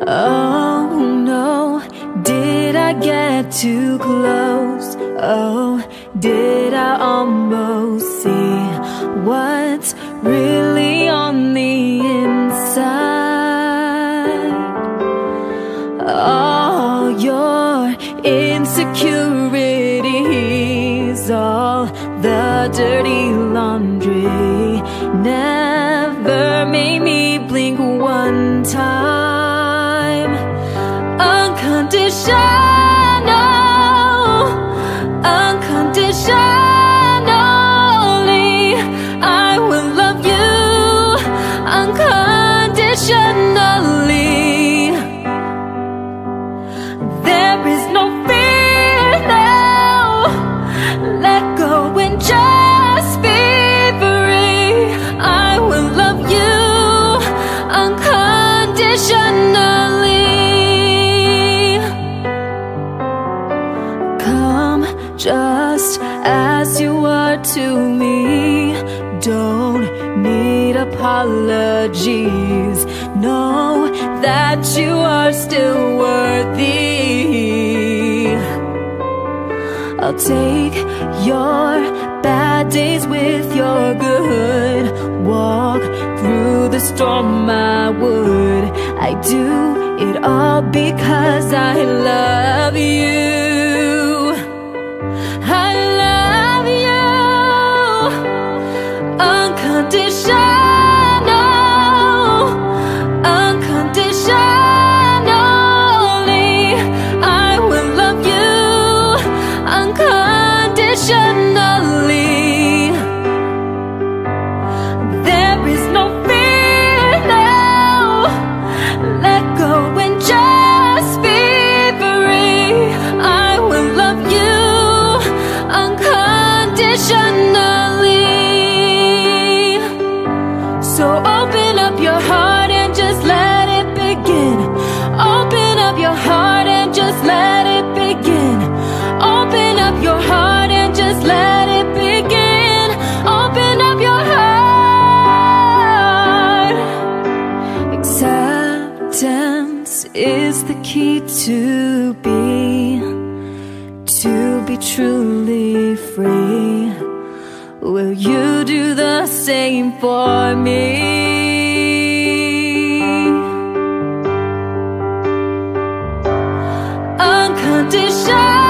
Oh no, did I get too close? Oh, did I almost see what's really on the inside? All your insecurities, Unconditional, unconditionally, I will love you unconditionally. There is no fear now. Let go and just be free. I will love you unconditionally. Just as you are to me. Don't need apologies. Know that you are still worthy. I'll take your bad days with your good. Walk through the storm, I would. I do it all because I love unconditional, unconditionally. I will love you unconditionally. There is no fear now. Let go and just be free. I will love you unconditionally. The key to be, to be truly free. Will you do the same for me? Unconditional.